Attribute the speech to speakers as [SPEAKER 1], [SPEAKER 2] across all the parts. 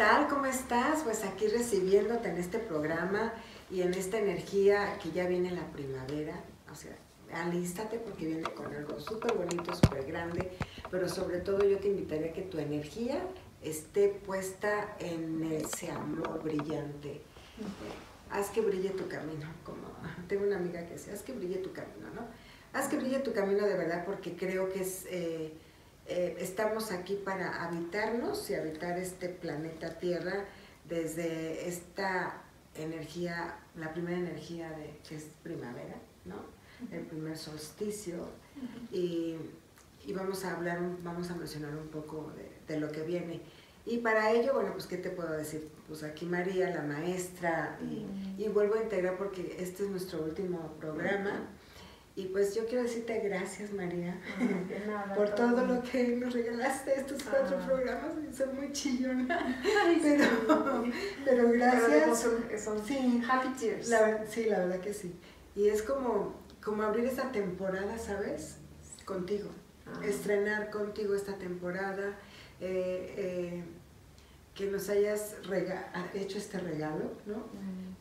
[SPEAKER 1] tal? ¿Cómo estás? Pues aquí recibiéndote en este programa y en esta energía que ya viene la primavera. O sea, alístate porque viene con algo súper bonito, súper grande, pero sobre todo yo te invitaría a que tu energía esté puesta en ese amor brillante. Haz que brille tu camino, como tengo una amiga que dice, haz que brille tu camino, ¿no? Haz que brille tu camino de verdad porque creo que es... Eh, eh, estamos aquí para habitarnos y habitar este planeta Tierra desde esta energía, la primera energía de que es primavera, ¿no? El primer solsticio y, vamos a hablar, vamos a mencionar un poco de, lo que viene. Y para ello, bueno, pues, ¿qué te puedo decir? Pues aquí María, la maestra, y, y vuelvo a integrar porque este es nuestro último programa. Y pues yo quiero decirte gracias, María, por todo lo que nos regalaste estos cuatro ah. programas. Son muy chillona. pero, pero gracias.
[SPEAKER 2] son, sí, happy tears.
[SPEAKER 1] La, sí, la verdad que sí. Y es como, como abrir esta temporada, ¿sabes? Contigo. Ah. Estrenar contigo esta temporada. Eh, eh, que nos hayas hecho este regalo, ¿no?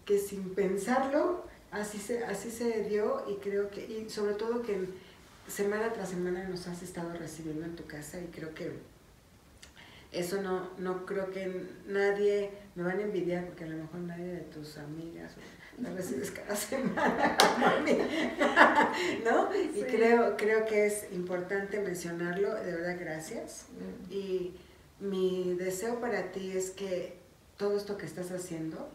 [SPEAKER 1] Que sin pensarlo así se, así se dio y creo que, y sobre todo que semana tras semana nos has estado recibiendo en tu casa y creo que eso no, no creo que nadie me van a envidiar porque a lo mejor nadie de tus amigas la recibes cada semana, ¿no? Y creo, creo que es importante mencionarlo, de verdad gracias. Mm. Y mi deseo para ti es que todo esto que estás haciendo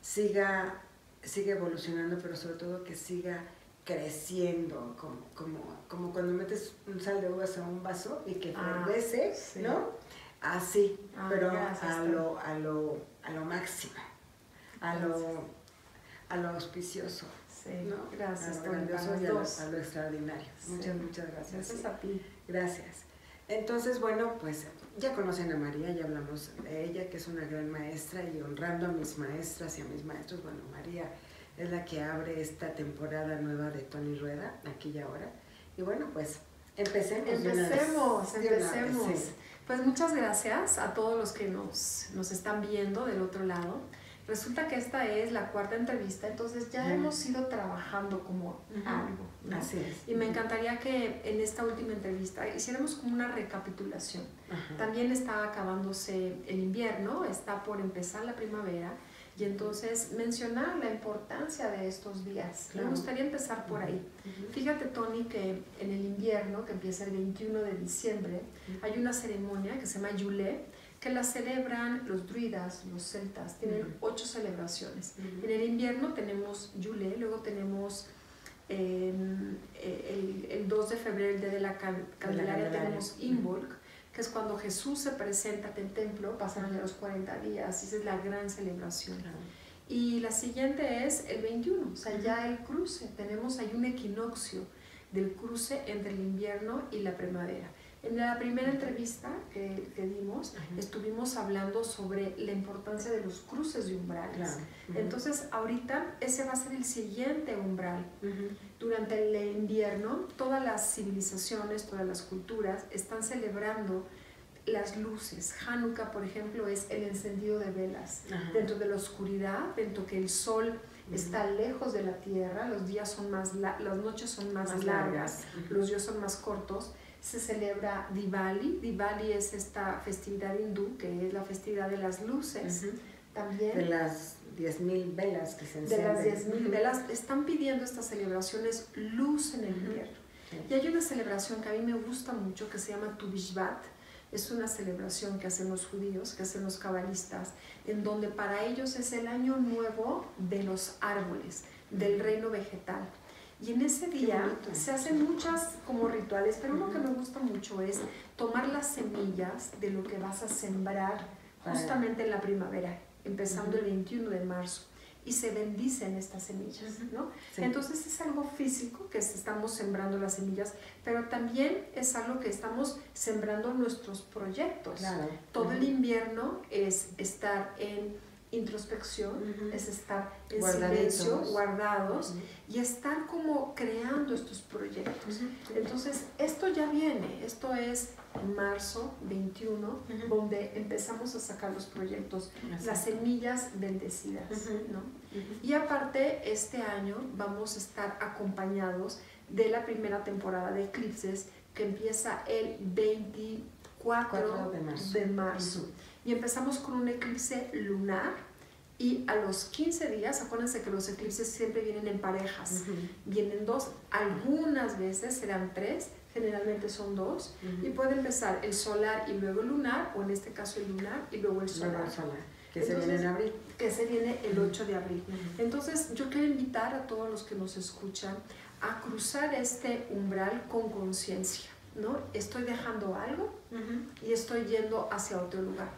[SPEAKER 1] siga siga evolucionando, pero sobre todo que siga creciendo, como, como, como cuando metes un sal de uvas a un vaso y que ah, florece, ¿no? Así, ah, pero a, lo, a, lo, a lo máximo, a lo, a lo auspicioso. ¿no?
[SPEAKER 2] Gracias.
[SPEAKER 1] A lo grandioso y a lo, extraordinario. Muchas, muchas gracias.
[SPEAKER 2] Gracias a ti.
[SPEAKER 1] Gracias. Entonces, bueno, pues ya conocen a María, ya hablamos de ella, que es una gran maestra y honrando a mis maestras y a mis maestros, bueno, María es la que abre esta temporada nueva de Tony Rueda, aquí y ahora. Y bueno, pues empecemos.
[SPEAKER 2] Empecemos, empecemos. Pues muchas gracias a todos los que nos, nos están viendo del otro lado. Resulta que esta es la cuarta entrevista, entonces ya hemos ido trabajando como algo.
[SPEAKER 1] Así es.
[SPEAKER 2] Y me encantaría que en esta última entrevista hiciéramos como una recapitulación. También está acabándose el invierno, está por empezar la primavera y entonces mencionar la importancia de estos días. Me gustaría empezar por ahí. Fíjate, Tony, que en el invierno, que empieza el 21 de diciembre, hay una ceremonia que se llama Yule, que la celebran los druidas, los celtas, tienen ocho celebraciones. En el invierno tenemos Yule, luego tenemos em, eh, el, 2 de febrero, el día de la Candelaria, tenemos Imbolc, que es cuando Jesús se presenta en el templo, pasan los 40 días, y esa es la gran celebración. Y la siguiente es el 21, o sea, ya el cruce, tenemos ahí un equinoccio del cruce entre el invierno y la primavera. En la primera entrevista que, que dimos, estuvimos hablando sobre la importancia de los cruces de umbrales. Entonces, ahorita ese va a ser el siguiente umbral. Durante el invierno, todas las civilizaciones, todas las culturas están celebrando las luces. Hanukkah, por ejemplo, es el encendido de velas. Dentro de la oscuridad, dentro que el sol está lejos de la tierra, los días son más, las noches son más, largas, los días son más cortos se celebra Diwali. Diwali es esta festividad hindú que es la festividad de las luces. También.
[SPEAKER 1] De las 10.000 velas que se
[SPEAKER 2] encienden. De las 10.000 velas. Están pidiendo estas celebraciones luz en el invierno. Y hay una celebración que a mí me gusta mucho que se llama Tu Es una celebración que hacen los judíos, que hacen los cabalistas, en donde para ellos es el año nuevo de los árboles, del reino vegetal. Y en ese día se hacen muchas como rituales, pero uno que me gusta mucho es tomar las semillas de lo que vas a sembrar justamente en la primavera, empezando el 21 de marzo. Y se bendicen estas semillas, ¿no? Entonces es algo físico que estamos sembrando las semillas, pero también es algo que estamos sembrando nuestros proyectos. Todo el invierno es estar en introspección, es estar en silencio, guardados y estar como creando estos proyectos. Entonces, esto ya viene, esto es marzo 21, donde empezamos a sacar los proyectos, las semillas bendecidas, ¿no? Y aparte, este año vamos a estar acompañados de la primera temporada de eclipses que empieza el 24 de marzo. Y empezamos con un eclipse lunar y a los 15 días, acuérdense que los eclipses siempre vienen en parejas, vienen dos, algunas veces serán tres, generalmente son dos, y puede empezar el solar y luego el lunar, o en este caso el lunar y luego el solar.
[SPEAKER 1] Que se viene en abril.
[SPEAKER 2] Que se viene el 8 de abril. Entonces, yo quiero invitar a todos los que nos escuchan a cruzar este umbral con conciencia, ¿no? Estoy dejando algo y estoy yendo hacia otro lugar.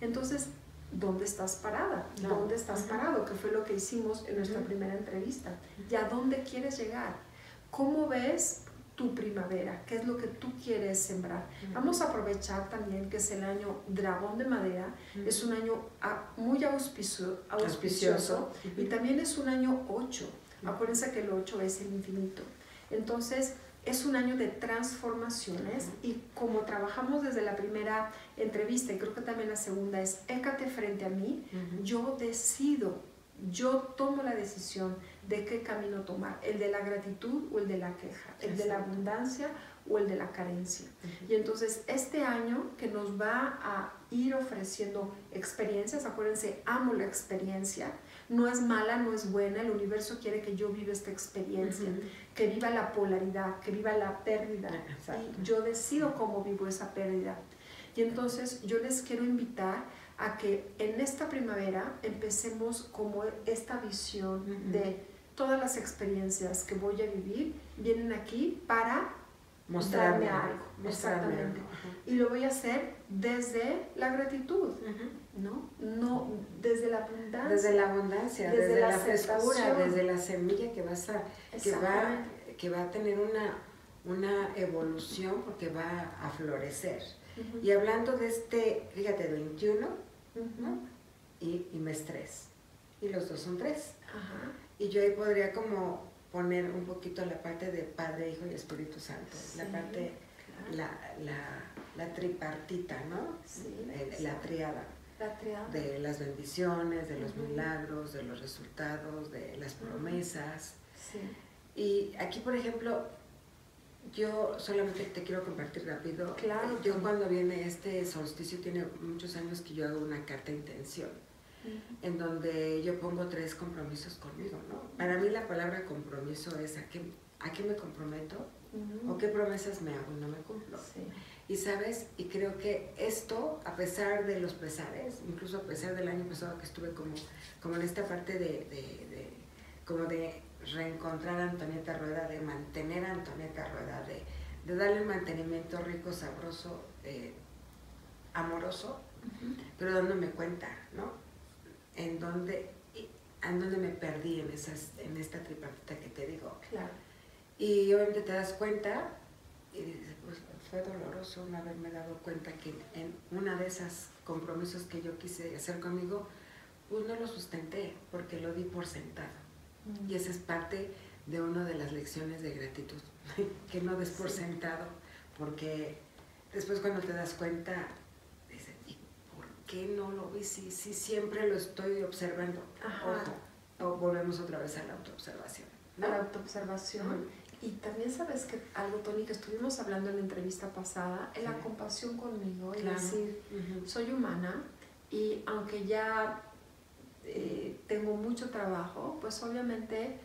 [SPEAKER 2] Entonces, ¿dónde estás parada? ¿Dónde estás parado? Que fue lo que hicimos en nuestra primera entrevista. ¿Y a dónde quieres llegar? ¿Cómo ves tu primavera? ¿Qué es lo que tú quieres sembrar? Vamos a aprovechar también que es el año dragón de madera, es un año ah, muy auspicioso, auspicioso y también es un año 8 Acuérdense que el 8 es el infinito. Entonces, es un año de transformaciones y como trabajamos desde la primera entrevista y creo que también la segunda es écate frente a mí, yo decido, yo tomo la decisión de qué camino tomar, el de la gratitud o el de la queja, el de la abundancia o el de la carencia. Y entonces este año que nos va a ir ofreciendo experiencias, acuérdense, amo la experiencia, no es mala, no es buena, el universo quiere que yo viva esta experiencia, que viva la polaridad, que viva la pérdida. Y yo decido cómo vivo esa pérdida. Y entonces yo les quiero invitar a que en esta primavera empecemos como esta visión de todas las experiencias que voy a vivir vienen aquí para mostrarme algo. Exactamente. Y lo voy a hacer desde la gratitud, ¿no? No, desde la abundancia.
[SPEAKER 1] Desde la abundancia, desde, la, frescura, desde la semilla que, vas a, que, va, que va a tener una, una evolución porque va a florecer. Y hablando de este, fíjate, 21, ¿no? y, y mes 3. Y los dos son 3. Y yo ahí podría como poner un poquito la parte de Padre, Hijo y Espíritu Santo, la parte, la, la, la, tripartita, ¿no? Eh, la triada. De las bendiciones, de los milagros, de los resultados, de las promesas. Y aquí, por ejemplo, yo solamente te quiero compartir rápido.
[SPEAKER 2] Claro.
[SPEAKER 1] Yo cuando viene este solsticio, tiene muchos años que yo hago una carta de intención en donde yo pongo tres compromisos conmigo, ¿no? Para mí la palabra compromiso es a qué, a qué me comprometo o qué promesas me hago y no me cumplo. Y sabes, y creo que esto, a pesar de los pesares, incluso a pesar del año pasado que estuve como, como en esta parte de, de, como de reencontrar a Antonieta Rueda, de mantener a Antonieta Rueda, de, de darle un mantenimiento rico, sabroso, eh, amoroso, pero dándome cuenta, ¿no? en donde, en donde me perdí en, esas, en esta tripartita que te digo.
[SPEAKER 2] Claro.
[SPEAKER 1] Y obviamente te das cuenta y dices, pues fue doloroso no haberme dado cuenta que en una de esas compromisos que yo quise hacer conmigo, pues no lo sustenté porque lo di por sentado. Mm. Y esa es parte de una de las lecciones de gratitud, que no des por sentado, porque después cuando te das cuenta qué no lo vi? Si, siempre lo estoy observando. Ojo, o volvemos otra vez a la autoobservación.
[SPEAKER 2] A la autoobservación. Y también sabes que algo, Tony, que estuvimos hablando en la entrevista pasada, en la compasión conmigo, es decir, soy humana y aunque ya eh, tengo mucho trabajo, pues obviamente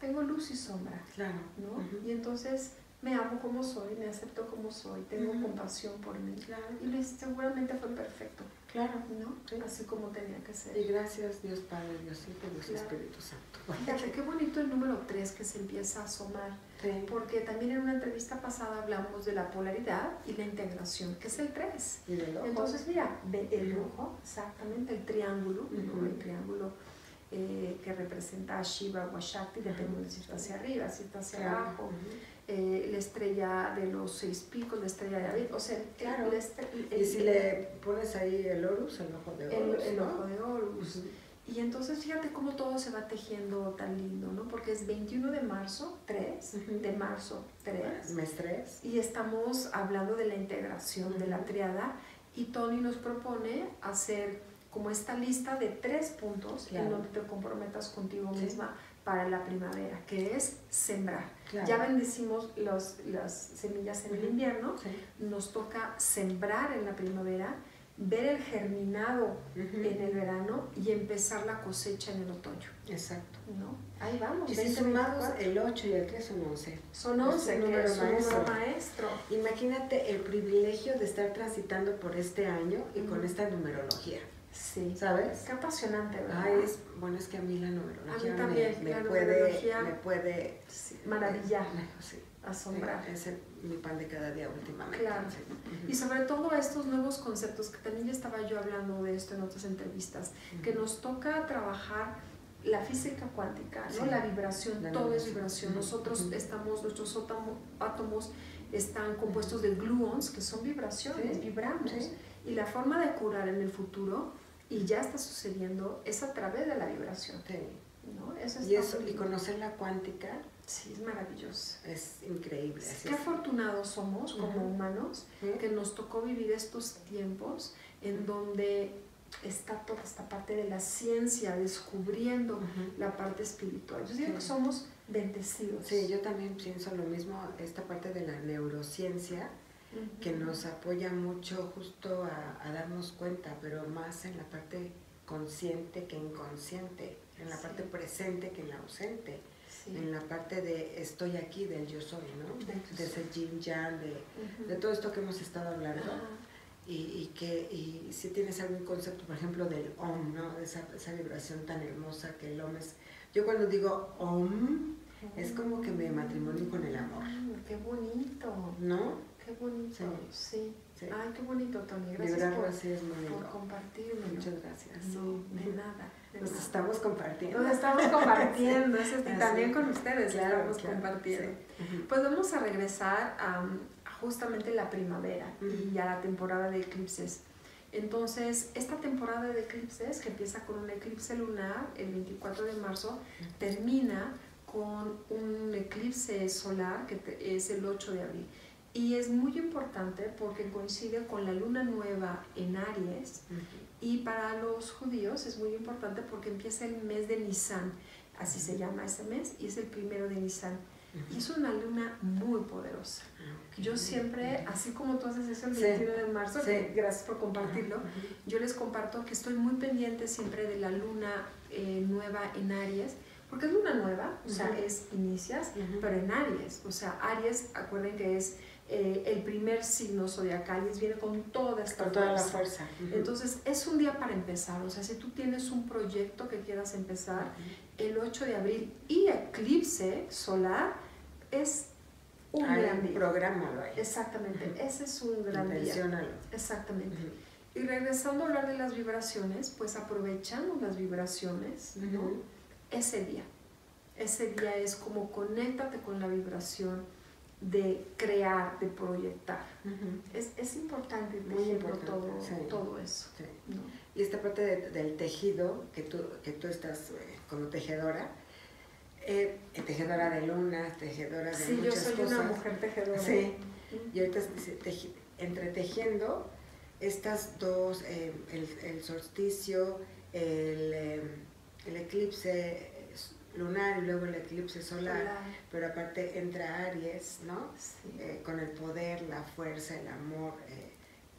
[SPEAKER 2] tengo luz y sombra.
[SPEAKER 1] Claro.
[SPEAKER 2] ¿no? Y entonces me amo como soy, me acepto como soy, tengo compasión por mí.
[SPEAKER 1] Claro.
[SPEAKER 2] Y seguramente fue perfecto.
[SPEAKER 1] Claro.
[SPEAKER 2] ¿No? Así como tenía que ser.
[SPEAKER 1] Y gracias Dios Padre, Dios Hijo, Dios Espíritu Santo.
[SPEAKER 2] Fíjate, qué bonito el número 3 que se empieza a asomar. Porque también en una entrevista pasada hablamos de la polaridad y la integración, que es el 3.
[SPEAKER 1] ¿Y el ojo?
[SPEAKER 2] Entonces, mira, el ojo, exactamente, el triángulo, el triángulo eh, que representa a Shiva o a Shakti, dependiendo si está hacia arriba, si está hacia abajo. Eh, la estrella de los seis picos, la estrella de David, o sea,
[SPEAKER 1] claro. y si le pones ahí el Horus, el ojo de Horus,
[SPEAKER 2] el, ojo de Horus, Y entonces fíjate cómo todo se va tejiendo tan lindo, ¿no? Porque es 21 de marzo, 3, de marzo 3.
[SPEAKER 1] Mes 3.
[SPEAKER 2] Y estamos hablando de la integración de la triada y Tony nos propone hacer como esta lista de tres puntos en donde te comprometas contigo misma para la primavera, que es sembrar. Ya bendecimos los, las semillas en el invierno, nos toca sembrar en la primavera ver el germinado en el verano y empezar la cosecha en el otoño.
[SPEAKER 1] Exacto.
[SPEAKER 2] ¿No? Ahí vamos.
[SPEAKER 1] Y si sumamos el 8 y el 3 son 11.
[SPEAKER 2] Son 11, que es maestro. maestro.
[SPEAKER 1] Imagínate el privilegio de estar transitando por este año y con esta numerología.
[SPEAKER 2] Sí.
[SPEAKER 1] ¿Sabes?
[SPEAKER 2] Qué apasionante, ¿verdad?
[SPEAKER 1] Ay, es, bueno, es que a mí la numerología
[SPEAKER 2] también,
[SPEAKER 1] me, puede, me puede
[SPEAKER 2] maravillar.
[SPEAKER 1] sí
[SPEAKER 2] asombrar.
[SPEAKER 1] Es mi pan de cada día últimamente.
[SPEAKER 2] Claro. Y sobre todo estos nuevos conceptos, que también ya estaba yo hablando de esto en otras entrevistas, que nos toca trabajar la física cuántica, ¿no? la vibración, todo es vibración. Nosotros estamos, nuestros átomos están compuestos de gluons, que son vibraciones, vibramos. Y la forma de curar en el futuro, y ya está sucediendo, es a través de la vibración. ¿no?
[SPEAKER 1] y, eso, y conocer la cuántica
[SPEAKER 2] Sí, es maravilloso.
[SPEAKER 1] Es increíble.
[SPEAKER 2] Qué afortunados somos como humanos que nos tocó vivir estos tiempos en donde está toda esta parte de la ciencia descubriendo la parte espiritual. Yo digo que somos bendecidos.
[SPEAKER 1] Sí, yo también pienso lo mismo, esta parte de la neurociencia que nos apoya mucho justo a, darnos cuenta, pero más en la parte consciente que inconsciente, en la parte presente que en la ausente en la parte de estoy aquí, del yo soy, ¿no? De, ese yin yang, de, todo esto que hemos estado hablando. Y, y, que y si tienes algún concepto, por ejemplo, del OM, ¿no? De esa, esa vibración tan hermosa que el OM es... Yo cuando digo OM, es como que me matrimonio con el amor.
[SPEAKER 2] ¡Qué bonito!
[SPEAKER 1] ¿No?
[SPEAKER 2] ¡Qué bonito! sí. Ay, qué bonito, Tony. Gracias por,
[SPEAKER 1] así es
[SPEAKER 2] por compartirme.
[SPEAKER 1] Muchas gracias.
[SPEAKER 2] No, de nada.
[SPEAKER 1] Nos estamos compartiendo.
[SPEAKER 2] Nos estamos compartiendo, y también con ustedes estamos compartiendo. Pues vamos a regresar a, justamente la primavera y a la temporada de eclipses. Entonces, esta temporada de eclipses, que empieza con un eclipse lunar el 24 de marzo, termina con un eclipse solar que es el 8 de abril. Y es muy importante porque coincide con la luna nueva en Aries. Y para los judíos es muy importante porque empieza el mes de Nisan, así se llama ese mes, y es el primero de Nisan. Y es una luna muy poderosa. Yo siempre, así como tú haces eso el 21 de marzo, gracias por compartirlo, yo les comparto que estoy muy pendiente siempre de la luna eh, nueva en Aries, porque es luna nueva, o sea, es inicias, pero en Aries, o sea, Aries, acuerden que es eh, el primer signo zodiacal y viene con toda esta
[SPEAKER 1] con toda la fuerza.
[SPEAKER 2] Entonces, es un día para empezar. O sea, si tú tienes un proyecto que quieras empezar, el 8 de abril y eclipse solar es un gran día.
[SPEAKER 1] Prográmalo ahí.
[SPEAKER 2] Exactamente, ese es un gran día. Exactamente. Y regresando a hablar de las vibraciones, pues aprovechando las vibraciones, ¿no? Ese día. Ese día es como conéctate con la vibración de crear, de proyectar. es, es, importante Muy importante, todo, todo eso.
[SPEAKER 1] Y esta parte del tejido, que tú, que tú estás eh, como tejedora, eh, tejedora de luna, tejedora de
[SPEAKER 2] sí,
[SPEAKER 1] muchas
[SPEAKER 2] cosas. Sí, yo soy una mujer tejedora.
[SPEAKER 1] Sí, y ahorita entretejiendo estas dos, eh, el, el, solsticio, el, el eclipse lunar y luego el eclipse solar, pero aparte entra Aries, ¿no? Eh, con el poder, la fuerza, el amor. Eh,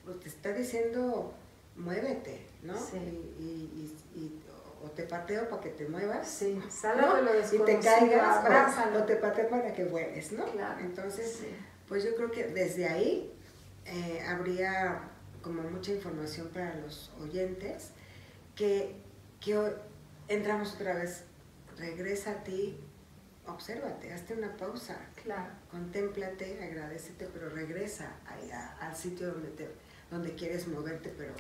[SPEAKER 1] pues te está diciendo, muévete, ¿no?
[SPEAKER 2] Sí.
[SPEAKER 1] Y, y, o te pateo para que te muevas,
[SPEAKER 2] sí.
[SPEAKER 1] ¿no? y te caigas, o, te pateo para que vueles, ¿no?
[SPEAKER 2] Claro.
[SPEAKER 1] Entonces, pues yo creo que desde ahí eh, habría como mucha información para los oyentes que, que entramos otra vez regresa a ti, obsérvate, hazte una pausa.
[SPEAKER 2] Claro.
[SPEAKER 1] Contémplate, agradecete, pero regresa al sitio donde, te, donde quieres moverte, pero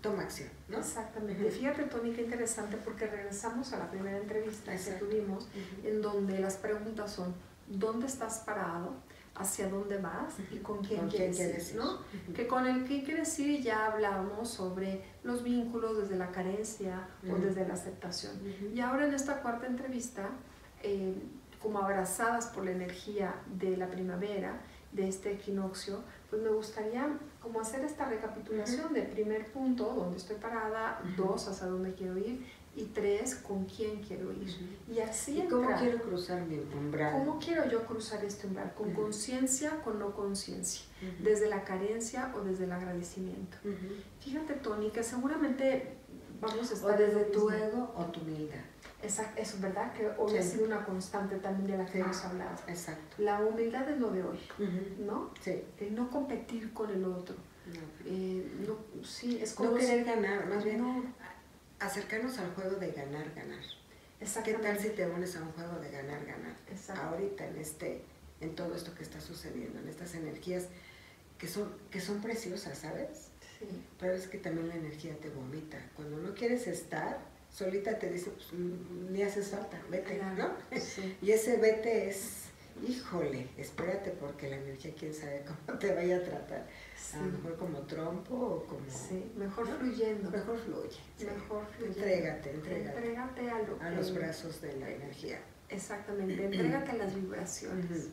[SPEAKER 1] toma acción. ¿no?
[SPEAKER 2] Exactamente. Fíjate, Tony, qué interesante, porque regresamos a la primera entrevista que tuvimos, en donde las preguntas son, ¿dónde estás parado? Hacia dónde vas y con quién,
[SPEAKER 1] ¿Con
[SPEAKER 2] quieres,
[SPEAKER 1] quién
[SPEAKER 2] ir,
[SPEAKER 1] quieres ir?
[SPEAKER 2] ¿no?
[SPEAKER 1] Ujú.
[SPEAKER 2] Que con el que quieres ir ya hablamos sobre los vínculos desde la carencia o
[SPEAKER 1] Ujú.
[SPEAKER 2] desde la aceptación.
[SPEAKER 1] Ujú.
[SPEAKER 2] Y ahora en esta cuarta entrevista, eh, como abrazadas por la energía de la primavera, de este equinoccio, pues me gustaría como hacer esta recapitulación del primer punto, donde estoy parada, dos, hacia dónde quiero ir, y tres, con quién quiero ir. Y así
[SPEAKER 1] ¿Y cómo
[SPEAKER 2] entrar.
[SPEAKER 1] quiero cruzar mi umbral?
[SPEAKER 2] ¿Cómo quiero yo cruzar este umbral? ¿Con
[SPEAKER 1] Ujú.
[SPEAKER 2] conciencia, con no conciencia? ¿Desde la carencia o desde el agradecimiento? Fíjate, Tony, que seguramente vamos a
[SPEAKER 1] O
[SPEAKER 2] estar...
[SPEAKER 1] desde
[SPEAKER 2] en lo
[SPEAKER 1] tu ego o tu humildad.
[SPEAKER 2] Exacto, eso es verdad que hoy ha sido una constante también de la que
[SPEAKER 1] Sí.
[SPEAKER 2] hemos hablado.
[SPEAKER 1] Exacto.
[SPEAKER 2] La humildad es lo de hoy. ¿no?
[SPEAKER 1] Sí.
[SPEAKER 2] El no competir con el otro.
[SPEAKER 1] No.
[SPEAKER 2] Eh, no, sí, es como
[SPEAKER 1] No querer ganar, más bien
[SPEAKER 2] No,
[SPEAKER 1] acercarnos al juego de ganar, ganar. ¿Qué tal si te unes a un juego de ganar, ganar? Ahorita en este, en todo esto que está sucediendo, en estas energías que son, que son preciosas, ¿sabes?
[SPEAKER 2] Sí,
[SPEAKER 1] Pero es que también la energía te vomita. Cuando no quieres estar, solita te dice, pues mm, ni haces falta, vete,
[SPEAKER 2] claro.
[SPEAKER 1] ¿no?
[SPEAKER 2] Sí,
[SPEAKER 1] Y ese vete es, híjole, espérate porque la energía quién sabe cómo te vaya a tratar.
[SPEAKER 2] Sí,
[SPEAKER 1] A lo mejor como trompo o como...
[SPEAKER 2] sí, mejor fluyendo.
[SPEAKER 1] Mejor fluye. sí.
[SPEAKER 2] Mejor fluyendo.
[SPEAKER 1] Entrégate, entrégate
[SPEAKER 2] Entrégate a lo
[SPEAKER 1] a los brazos de la energía.
[SPEAKER 2] Exactamente, entrégate a las vibraciones.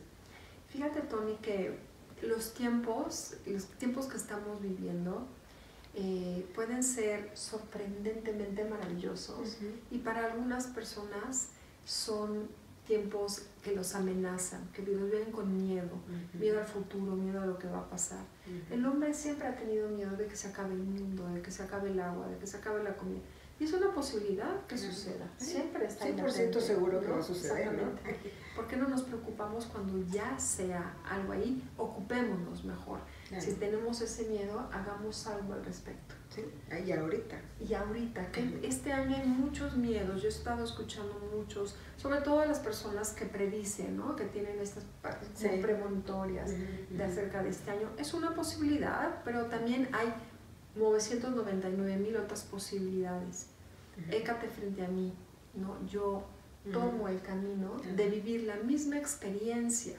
[SPEAKER 2] Fíjate, Tony, que los tiempos, los tiempos que estamos viviendo eh, pueden ser sorprendentemente maravillosos y para algunas personas son tiempos que los amenazan, que los viven con miedo, miedo al futuro, miedo a lo que va a pasar. El hombre siempre ha tenido miedo de que se acabe el mundo, de que se acabe el agua, de que se acabe la comida. Y es una posibilidad que suceda.
[SPEAKER 1] Sí,
[SPEAKER 2] Siempre está ahí
[SPEAKER 1] 100%
[SPEAKER 2] latente,
[SPEAKER 1] seguro que va a suceder, ¿no?
[SPEAKER 2] ¿Por qué no nos preocupamos cuando ya sea algo ahí? Ocupémonos mejor.
[SPEAKER 1] Claro.
[SPEAKER 2] Si tenemos ese miedo, hagamos algo al respecto.
[SPEAKER 1] Sí, ahí ahorita.
[SPEAKER 2] Y ahorita, que este año hay muchos miedos, yo he estado escuchando muchos, sobre todo de las personas que predicen, ¿no? que tienen estas partes
[SPEAKER 1] Sí.
[SPEAKER 2] premonitorias de acerca de este año. Es una posibilidad, pero también hay 999 mil otras posibilidades. Écate frente a mí, ¿no? Yo tomo el camino de vivir la misma experiencia.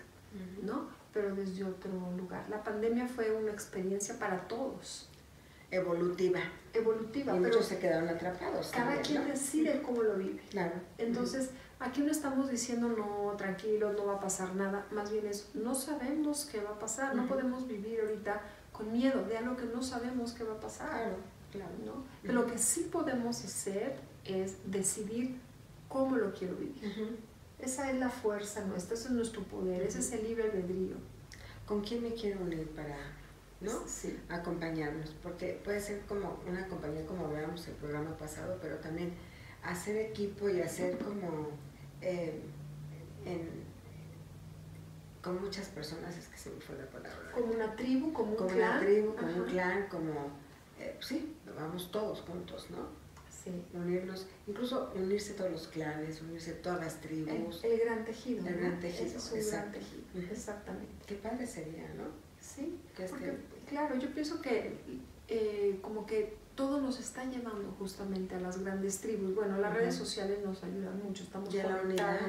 [SPEAKER 2] ¿no? Pero desde otro lugar. La pandemia fue una experiencia para todos,
[SPEAKER 1] Evolutiva.
[SPEAKER 2] evolutiva,
[SPEAKER 1] Y
[SPEAKER 2] pero
[SPEAKER 1] muchos se quedaron atrapados.
[SPEAKER 2] cada
[SPEAKER 1] también,
[SPEAKER 2] quien
[SPEAKER 1] ¿no?
[SPEAKER 2] decide cómo lo vive.
[SPEAKER 1] Claro.
[SPEAKER 2] Entonces, aquí no estamos diciendo, no, tranquilo, no va a pasar nada. Más bien es, no sabemos qué va a pasar. No podemos vivir ahorita con miedo de algo que no sabemos qué va a pasar.
[SPEAKER 1] Claro, claro.
[SPEAKER 2] ¿no? Pero lo que sí podemos hacer es decidir cómo lo quiero vivir. Esa es la fuerza nuestra, ese es nuestro poder, ese es el libre albedrío.
[SPEAKER 1] ¿Con quién me quiero unir para, no?
[SPEAKER 2] Sí.
[SPEAKER 1] acompañarnos, porque puede ser como una compañía como hablábamos el programa pasado, pero también hacer equipo y hacer como eh, en- con muchas personas, es que se me fue la palabra.
[SPEAKER 2] Como una tribu, como un
[SPEAKER 1] como
[SPEAKER 2] clan.
[SPEAKER 1] una tribu, como un clan, como, eh, sí, vamos todos juntos, ¿no?
[SPEAKER 2] Sí.
[SPEAKER 1] Unirnos, incluso unirse todos los clanes, unirse todas las tribus.
[SPEAKER 2] el gran tejido.
[SPEAKER 1] El
[SPEAKER 2] ¿no?
[SPEAKER 1] gran tejido,
[SPEAKER 2] es un gran exactamente.
[SPEAKER 1] Qué padre sería, ¿no?
[SPEAKER 2] Sí,
[SPEAKER 1] este-
[SPEAKER 2] porque, claro, yo pienso que eh, como que todo nos está llevando justamente a las grandes tribus. Bueno, las redes sociales nos ayudan mucho, estamos
[SPEAKER 1] Ya la unidad.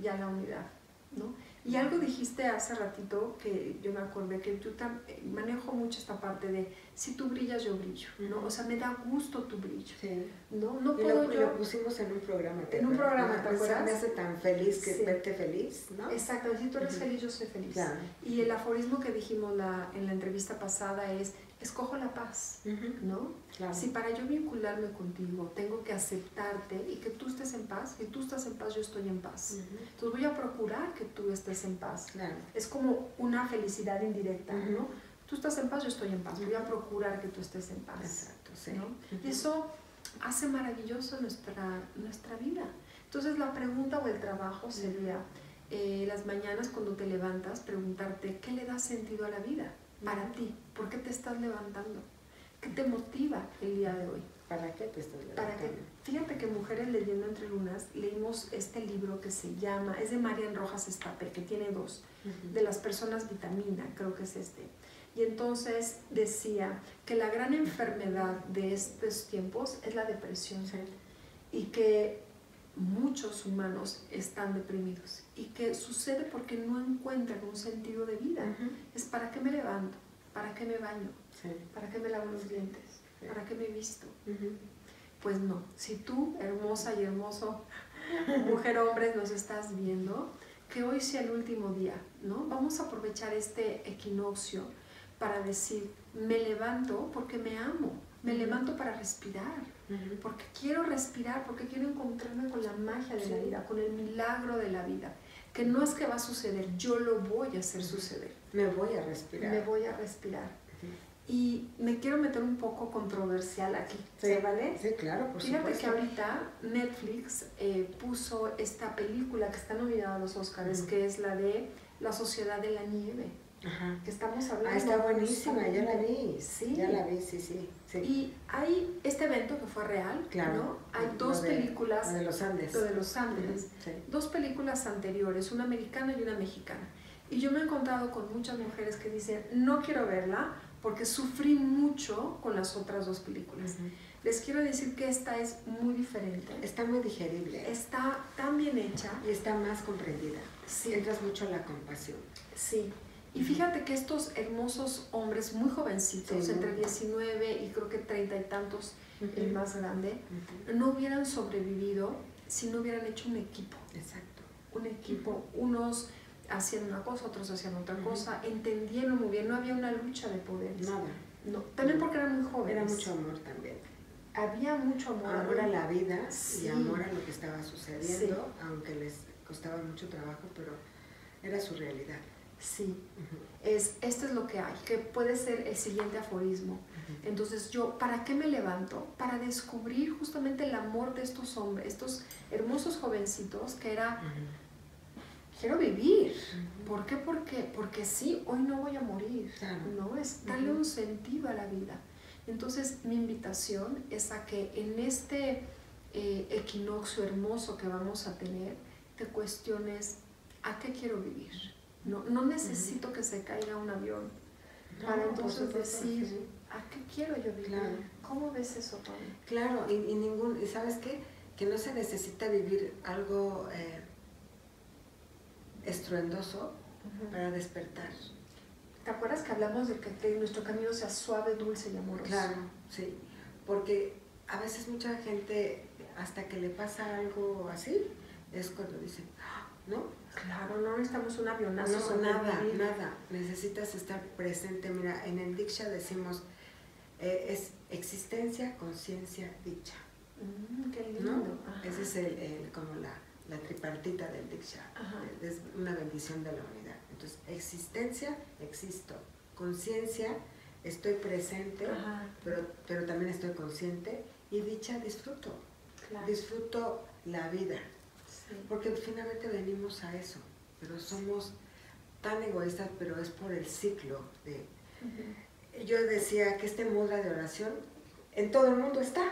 [SPEAKER 2] ya la unidad, ¿no? Y algo dijiste hace ratito que yo me acordé que yo eh, manejo mucho esta parte de si tú brillas, yo brillo, ¿no? O sea, me da gusto tu brillo,
[SPEAKER 1] Sí.
[SPEAKER 2] ¿no? No puedo
[SPEAKER 1] lo,
[SPEAKER 2] yo...
[SPEAKER 1] lo pusimos en un programa. ¿te
[SPEAKER 2] En un programa, ¿te acuerdas?
[SPEAKER 1] Me hace tan feliz que
[SPEAKER 2] Sí.
[SPEAKER 1] verte feliz, ¿no?
[SPEAKER 2] Exacto, si tú eres
[SPEAKER 1] Ujú.
[SPEAKER 2] feliz, yo soy feliz.
[SPEAKER 1] Claro.
[SPEAKER 2] Y el aforismo que dijimos la, en la entrevista pasada es, escojo la paz, ¿no?
[SPEAKER 1] Claro.
[SPEAKER 2] Si para yo vincularme contigo tengo que aceptarte y que tú estés en paz, si tú estás en paz, yo estoy en paz.
[SPEAKER 1] Ujú,
[SPEAKER 2] Entonces voy a procurar que tú estés en paz.
[SPEAKER 1] Claro.
[SPEAKER 2] Es como una felicidad indirecta. ¿no? Tú estás en paz, yo estoy en paz. Voy a procurar que tú estés en paz.
[SPEAKER 1] Exacto, sí.
[SPEAKER 2] Y eso hace maravilloso nuestra, nuestra vida. Entonces la pregunta o el trabajo sería, eh, las mañanas cuando te levantas, preguntarte, ¿qué le da sentido a la vida? Para ti, ¿por qué te estás levantando? ¿Qué te motiva el día de hoy?
[SPEAKER 1] ¿Para qué te estás
[SPEAKER 2] Para que,
[SPEAKER 1] levantando?
[SPEAKER 2] fíjate que Mujeres Leyendo Entre Lunas leímos este libro que se llama, es de Marian Rojas Estape, que tiene dos, de las personas vitamina, creo que es este. Y entonces decía que la gran enfermedad de estos tiempos es la depresión
[SPEAKER 1] Sí.
[SPEAKER 2] y que muchos humanos están deprimidos y que sucede porque no encuentran un sentido de vida. Es para qué me levanto, para qué me baño, para qué me lavo los dientes, para qué me visto. Pues no, si tú, hermosa y hermoso, mujer, hombre, nos estás viendo, que hoy sea el último día, ¿no? Vamos a aprovechar este equinoccio para decir, me levanto porque me amo, me levanto para respirar, porque quiero respirar, porque quiero encontrarme con la magia de la vida, con el milagro de la vida, que no es que va a suceder, yo lo voy a hacer suceder.
[SPEAKER 1] Me voy a respirar.
[SPEAKER 2] Me voy a respirar. Y me quiero meter un poco controversial aquí,
[SPEAKER 1] sí,
[SPEAKER 2] ¿vale?
[SPEAKER 1] Sí, claro, por
[SPEAKER 2] Fíjate que ahorita Netflix eh, puso esta película que está nominada a los Oscars, que es la de La Sociedad de la Nieve.
[SPEAKER 1] Ajá.
[SPEAKER 2] Que estamos hablando.
[SPEAKER 1] Ah, está buenísima, ya la vi. Sí. Ya la vi, sí, sí, sí.
[SPEAKER 2] Y hay este evento que fue real,
[SPEAKER 1] claro.
[SPEAKER 2] ¿no? Hay dos películas.
[SPEAKER 1] Lo de los Andes.
[SPEAKER 2] Lo de los Andes.
[SPEAKER 1] sí.
[SPEAKER 2] Dos películas anteriores, una americana y una mexicana. Y yo me he encontrado con muchas mujeres que dicen, no quiero verla porque sufrí mucho con las otras dos películas. Les quiero decir que esta es muy diferente.
[SPEAKER 1] Está muy digerible.
[SPEAKER 2] Está tan bien hecha.
[SPEAKER 1] Y está más comprendida.
[SPEAKER 2] Sí.
[SPEAKER 1] Entras mucho en la compasión.
[SPEAKER 2] Sí. Y fíjate que estos hermosos hombres muy jovencitos,
[SPEAKER 1] Sí,
[SPEAKER 2] entre
[SPEAKER 1] ¿no?
[SPEAKER 2] 19 y creo que 30 y tantos, el más grande, no hubieran sobrevivido si no hubieran hecho un equipo.
[SPEAKER 1] Exacto.
[SPEAKER 2] Un equipo, unos hacían una cosa, otros hacían otra cosa, entendieron muy bien, no había una lucha de poderes.
[SPEAKER 1] Nada.
[SPEAKER 2] No, también porque eran muy jóvenes.
[SPEAKER 1] Era mucho amor también.
[SPEAKER 2] Había mucho amor.
[SPEAKER 1] Amor a la vida
[SPEAKER 2] Sí.
[SPEAKER 1] y amor a lo que estaba sucediendo, aunque les costaba mucho trabajo, pero era su realidad.
[SPEAKER 2] Sí, es, esto es lo que hay, que puede ser el siguiente aforismo. Entonces yo, ¿para qué me levanto? Para descubrir justamente el amor de estos hombres, estos hermosos jovencitos, que era, quiero vivir. ¿Por qué? Porque, porque sí, hoy no voy a morir.
[SPEAKER 1] Claro.
[SPEAKER 2] No, es darle un sentido a la vida. Entonces mi invitación es a que en este eh, equinoccio hermoso que vamos a tener, te cuestiones, ¿a qué quiero vivir? No, no necesito que se caiga un avión para
[SPEAKER 1] No,
[SPEAKER 2] entonces decir,
[SPEAKER 1] sí.
[SPEAKER 2] ¿a qué quiero yo vivir?
[SPEAKER 1] Claro.
[SPEAKER 2] ¿Cómo ves eso, Tony?
[SPEAKER 1] Claro, y, y ningún, y sabes qué, que no se necesita vivir algo eh, estruendoso para despertar.
[SPEAKER 2] ¿Te acuerdas que hablamos de que, que nuestro camino sea suave, dulce y amoroso?
[SPEAKER 1] Claro, sí, porque a veces mucha gente, hasta que le pasa algo así, es cuando dicen, "Ah", ¿no?
[SPEAKER 2] Claro, no necesitamos un avionazo.
[SPEAKER 1] No, nada, nada. Necesitas estar presente. Mira, en el Diksha decimos, eh, es existencia, conciencia, dicha.
[SPEAKER 2] Mm, qué lindo.
[SPEAKER 1] ¿no? Ese es el, el- como la, la tripartita del Diksha.
[SPEAKER 2] Ajá.
[SPEAKER 1] Es una bendición de la unidad. Entonces, existencia, existo. Conciencia, estoy presente,
[SPEAKER 2] Ajá,
[SPEAKER 1] pero, pero también estoy consciente. Y dicha, disfruto.
[SPEAKER 2] claro.
[SPEAKER 1] Disfruto la vida. Porque finalmente venimos a eso. Pero somos tan egoístas, pero es por el ciclo de... Yo decía que este mudra de oración en todo el mundo está.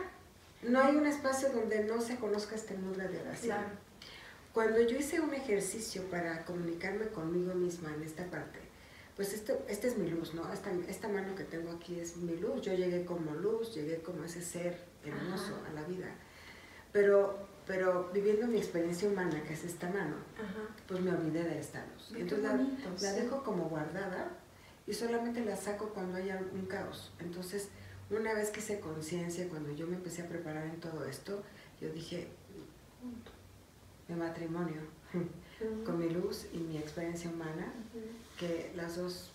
[SPEAKER 1] No hay un espacio donde no se conozca este mudra de oración.
[SPEAKER 2] Claro.
[SPEAKER 1] Cuando yo hice un ejercicio para comunicarme conmigo misma en esta parte, pues esto, esta es mi luz, ¿no? Esta, esta mano que tengo aquí es mi luz. Yo llegué como luz, llegué como ese ser hermoso
[SPEAKER 2] Ajá.
[SPEAKER 1] a la vida. Pero, pero viviendo mi experiencia humana, que es esta mano,
[SPEAKER 2] Ajá.
[SPEAKER 1] pues me olvidé de esta luz. Entonces la,
[SPEAKER 2] bonito,
[SPEAKER 1] la
[SPEAKER 2] sí.
[SPEAKER 1] dejo como guardada y solamente la saco cuando haya un caos. Entonces, una vez que hice conciencia, cuando yo me empecé a preparar en todo esto, yo dije, mi matrimonio con mi luz y mi experiencia humana, que las dos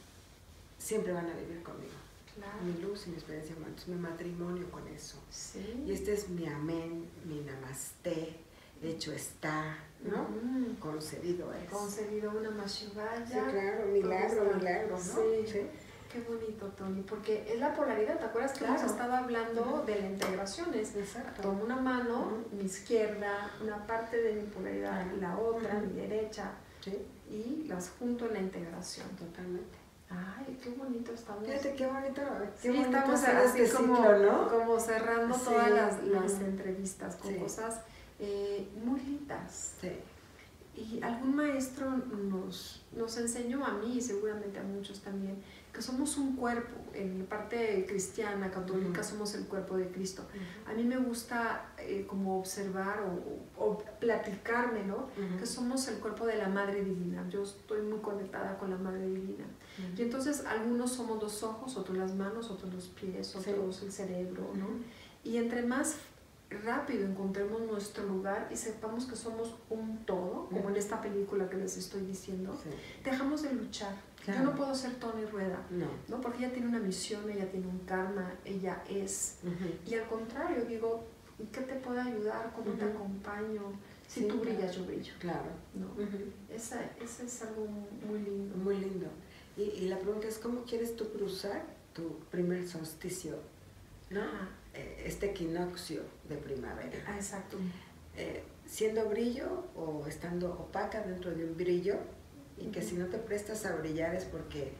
[SPEAKER 1] siempre van a vivir conmigo.
[SPEAKER 2] Claro.
[SPEAKER 1] Mi luz y mi experiencia humana. Entonces, mi matrimonio con eso.
[SPEAKER 2] Sí.
[SPEAKER 1] Y este es mi amén, mi namaste, hecho está, ¿no?
[SPEAKER 2] Ujú.
[SPEAKER 1] Concebido es.
[SPEAKER 2] Concebido una mashivaya.
[SPEAKER 1] Sí, claro, milagro, milagro, ¿no?
[SPEAKER 2] Sí. Qué bonito, Tony, porque es la polaridad. ¿Te acuerdas que
[SPEAKER 1] Claro.
[SPEAKER 2] hemos estado hablando de la integración? Es
[SPEAKER 1] Exacto.
[SPEAKER 2] tomo una mano, mi izquierda, una parte de mi polaridad, la otra, mi derecha,
[SPEAKER 1] Sí,
[SPEAKER 2] y las junto en la integración.
[SPEAKER 1] totalmente.
[SPEAKER 2] Ay, qué bonito estamos.
[SPEAKER 1] Fíjate qué bonito, qué
[SPEAKER 2] Sí,
[SPEAKER 1] bonito
[SPEAKER 2] estamos
[SPEAKER 1] hacer
[SPEAKER 2] así
[SPEAKER 1] este
[SPEAKER 2] como,
[SPEAKER 1] ciclo, ¿no?
[SPEAKER 2] como cerrando
[SPEAKER 1] Sí,
[SPEAKER 2] todas las, entrevistas con
[SPEAKER 1] Sí.
[SPEAKER 2] cosas eh, muy lindas.
[SPEAKER 1] Sí.
[SPEAKER 2] Y algún maestro nos, nos enseñó a mí y seguramente a muchos también que somos un cuerpo. En la parte cristiana, católica, somos el cuerpo de Cristo. A mí me gusta eh, como observar o, o platicarme, ¿no? Que somos el cuerpo de la Madre Divina. Yo estoy muy conectada con la Madre Divina. Y entonces algunos somos los ojos, otros las manos, otros los pies, otros el cerebro, ¿no? Y entre más rápido encontremos nuestro lugar y sepamos que somos un todo, como en esta película que les estoy diciendo, dejamos de luchar. Yo no puedo ser Tony Rueda, no. porque ella tiene una misión, ella tiene un karma, ella es. Y al contrario, digo, ¿qué te puede ayudar? ¿Cómo te acompaño? Si tú brillas, yo brillo.
[SPEAKER 1] Claro.
[SPEAKER 2] ¿no? Esa, esa, es algo muy lindo.
[SPEAKER 1] Muy lindo. Y, y, la pregunta es, ¿cómo quieres tú cruzar tu primer solsticio? ¿no? Eh, este equinoccio de primavera.
[SPEAKER 2] Ah, exacto.
[SPEAKER 1] Eh, siendo brillo o estando opaca dentro de un brillo y que si no te prestas a brillar es porque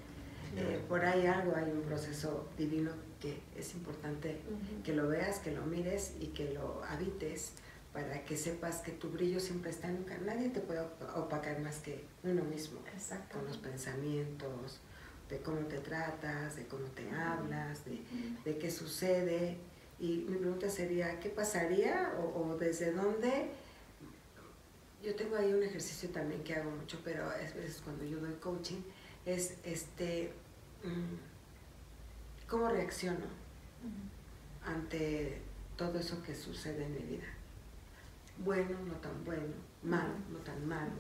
[SPEAKER 1] eh, por ahí algo, hay un proceso divino que es importante que lo veas, que lo mires y que lo habites para que sepas que tu brillo siempre está nunca. Nadie te puede opacar más que uno mismo.
[SPEAKER 2] Exacto.
[SPEAKER 1] Con los pensamientos, de cómo te tratas, de cómo te hablas, de, de qué sucede y mi pregunta sería, ¿qué pasaría o, desde dónde? Yo tengo ahí un ejercicio también que hago mucho, pero a veces cuando yo doy coaching, es este, mm, ¿cómo reacciono ante todo eso que sucede en mi vida? Bueno, no tan bueno, malo, no tan malo,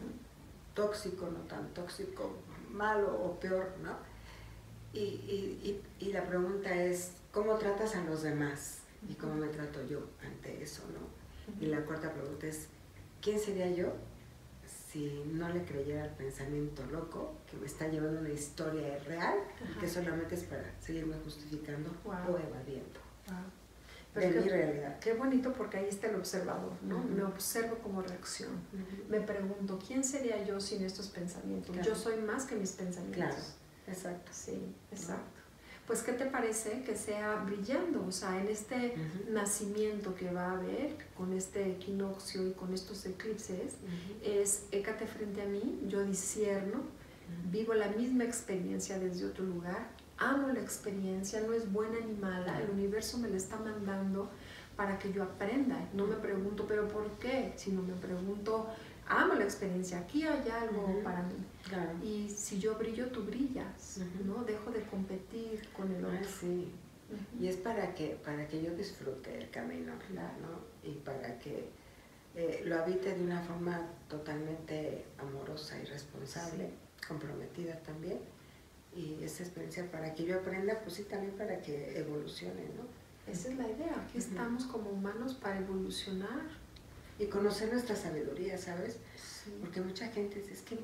[SPEAKER 1] tóxico, no tan tóxico, malo o peor, ¿no? Y, y, y, y la pregunta es, ¿cómo tratas a los demás? y cómo me trato yo ante eso, ¿no? Y la cuarta pregunta es, ¿quién sería yo si no le creyera al pensamiento loco que me está llevando una historia real que solamente es para seguirme justificando o evadiendo? de mi realidad.
[SPEAKER 2] Qué bonito porque ahí está el observador, ¿no? Me observo como reacción. Me pregunto, ¿quién sería yo sin estos pensamientos? Yo soy más que mis pensamientos.
[SPEAKER 1] Claro, exacto.
[SPEAKER 2] Sí, exacto pues ¿qué te parece que sea brillando? O sea, en este nacimiento que va a haber con este equinoccio y con estos eclipses, es écate frente a mí, yo discierno, vivo la misma experiencia desde otro lugar, amo la experiencia, no es buena ni mala, el universo me la está mandando para que yo aprenda. No me pregunto, pero ¿por qué? Sino me pregunto, amo la experiencia, aquí hay algo para mí. Y si yo brillo, tú brillas, ¿no? Dejo de competir con el otro.
[SPEAKER 1] sí. Y es para que, para que yo disfrute el camino, ¿no? Y para que eh, lo habite de una forma totalmente amorosa y responsable, comprometida también. Y esa experiencia para que yo aprenda, pues sí, también para que evolucione, ¿no?
[SPEAKER 2] Esa es la idea, aquí estamos como humanos para evolucionar.
[SPEAKER 1] Y conocer nuestra sabiduría, ¿sabes? Porque mucha gente dice, es que,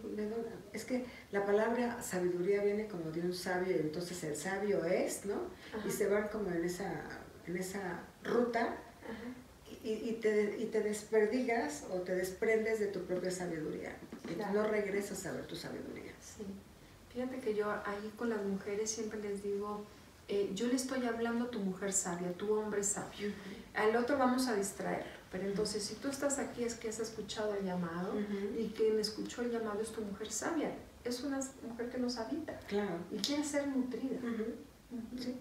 [SPEAKER 1] es que la palabra sabiduría viene como de un sabio, y entonces el sabio es, ¿no? Y se van como en esa, en esa ruta y, y, te, y te desperdigas o te desprendes de tu propia sabiduría. Y no regresas a ver tu sabiduría.
[SPEAKER 2] Sí. Fíjate que yo ahí con las mujeres siempre les digo, eh, yo le estoy hablando a tu mujer sabia, a tu hombre sabio. Al otro vamos a distraer pero entonces, si tú estás aquí es que has escuchado el llamado y quien escuchó el llamado es tu mujer sabia. Es una mujer que nos habita
[SPEAKER 1] claro.
[SPEAKER 2] y quiere ser nutrida.
[SPEAKER 1] Sí.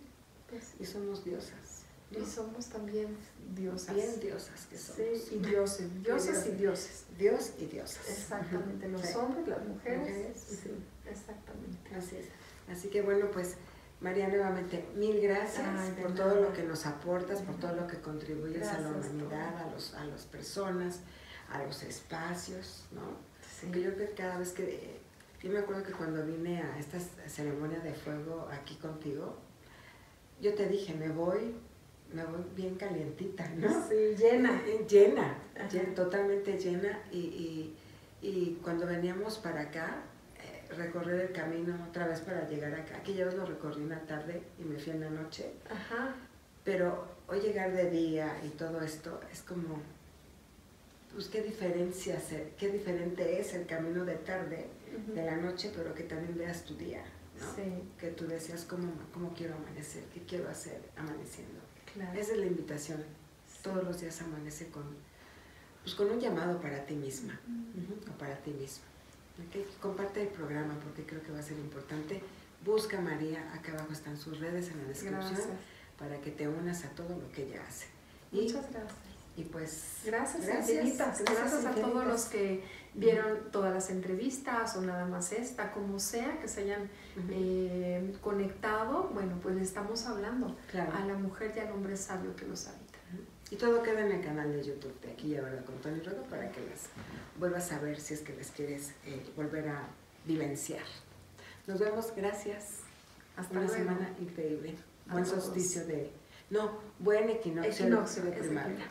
[SPEAKER 1] Pues, y somos diosas.
[SPEAKER 2] Y somos también diosas.
[SPEAKER 1] Bien diosas que somos.
[SPEAKER 2] Sí, y dioses. Dioses y dioses.
[SPEAKER 1] Dios y diosas.
[SPEAKER 2] Exactamente. Los hombres, las mujeres. Sí. Exactamente.
[SPEAKER 1] Así es. Así que bueno, pues María, nuevamente, mil gracias por todo lo que nos aportas, por todo lo que contribuyes a la humanidad, a, los, a las personas, a los espacios, ¿no? Porque yo creo que cada vez que, yo me acuerdo que cuando vine a esta ceremonia de fuego aquí contigo, yo te dije, me voy, me voy bien calientita, ¿no?
[SPEAKER 2] Sí, llena.
[SPEAKER 1] Llena, totalmente llena. Y, y, y cuando veníamos para acá, recorrer el camino otra vez para llegar acá. Aquí ya lo recorrí una tarde y me fui en la noche.
[SPEAKER 2] Ajá.
[SPEAKER 1] Pero hoy llegar de día y todo esto es como, pues qué diferencia, qué diferente es el camino de tarde, de la noche, pero que también veas tu día, ¿no?
[SPEAKER 2] Sí.
[SPEAKER 1] Que tú decías cómo, cómo quiero amanecer, qué quiero hacer amaneciendo.
[SPEAKER 2] Claro.
[SPEAKER 1] Esa es la invitación. Todos los días amanece con, pues con un llamado para ti misma o para ti mismo. Comparte el programa porque creo que va a ser importante busca a María, acá abajo están sus redes en la descripción
[SPEAKER 2] Gracias.
[SPEAKER 1] para que te unas a todo lo que ella hace. Y,
[SPEAKER 2] Muchas gracias.
[SPEAKER 1] y pues
[SPEAKER 2] Gracias,
[SPEAKER 1] Gracias,
[SPEAKER 2] infinitas.
[SPEAKER 1] gracias
[SPEAKER 2] Gracias, a todos los que vieron todas las entrevistas o nada más esta, como sea, que se hayan eh, conectado. Bueno, pues le estamos hablando
[SPEAKER 1] claro.
[SPEAKER 2] a la mujer y al hombre sabio que los habita.
[SPEAKER 1] Y todo queda en el canal de YouTube de aquí y ahora con Tony Rodo para que las vuelvas a ver si es que les quieres eh, volver a vivenciar. Nos vemos, gracias.
[SPEAKER 2] Hasta
[SPEAKER 1] Una semana increíble. Buen solsticio de. No, buen equinoccio,
[SPEAKER 2] Equinoccio,
[SPEAKER 1] de primavera.